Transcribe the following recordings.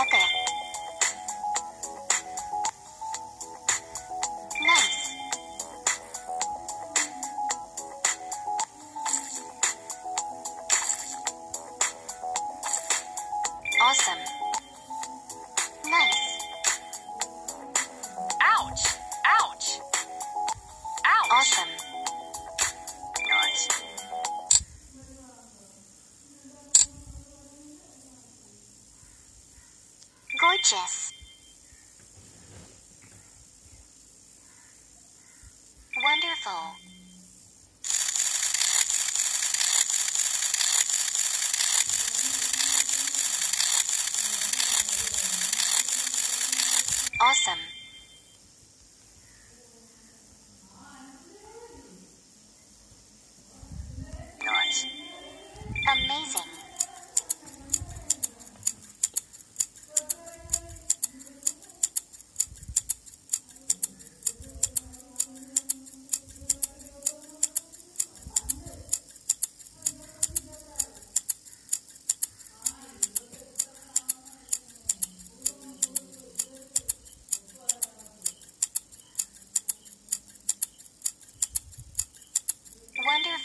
Okay. Wonderful.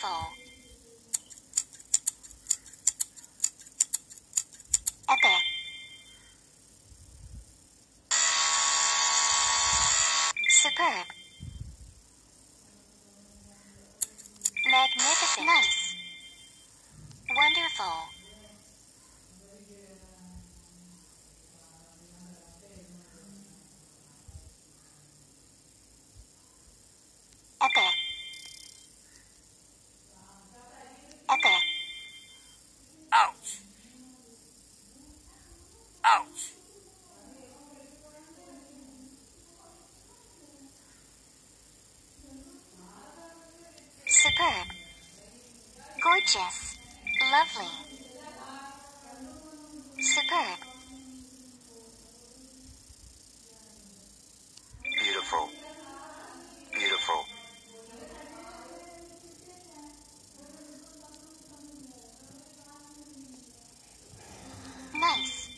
Wonderful. Epic. Superb. Magnificent. Nice. Wonderful. Epic. Epic. Ouch. Ouch. Superb. Gorgeous. Lovely. Superb. Beautiful. Beautiful. Nice.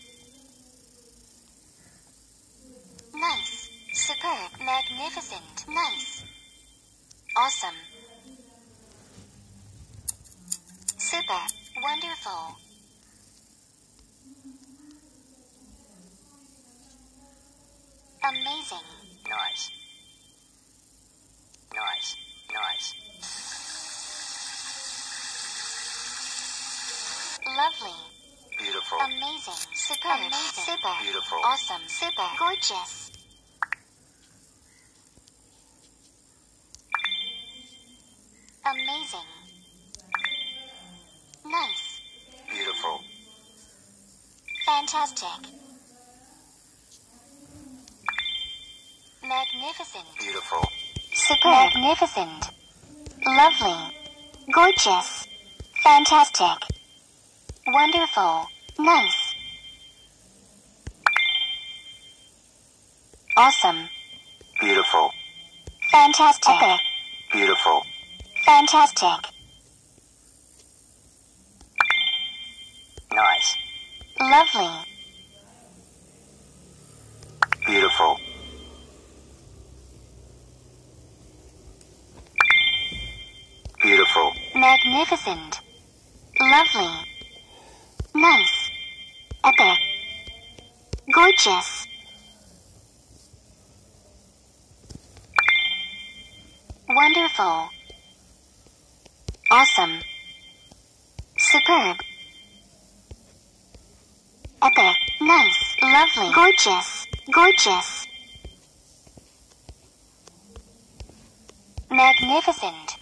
Nice. Superb. Magnificent. Nice. Awesome. Super. Wonderful. Amazing. Nice. Nice. Nice. Lovely. Beautiful. Amazing. Super. Amazing. Super. Beautiful. Awesome. Super. Gorgeous. Amazing. Nice. Beautiful. Fantastic. Magnificent. Beautiful. Super. Magnificent. Lovely. Gorgeous. Fantastic. Wonderful. Nice. Awesome. Beautiful. Fantastic. Epic. Beautiful. Fantastic. Nice. Lovely. Beautiful. Beautiful. Magnificent. Lovely. Nice. Epic. Gorgeous. Wonderful. Awesome. Superb. Epic. Nice. Lovely. Gorgeous. Gorgeous. Magnificent.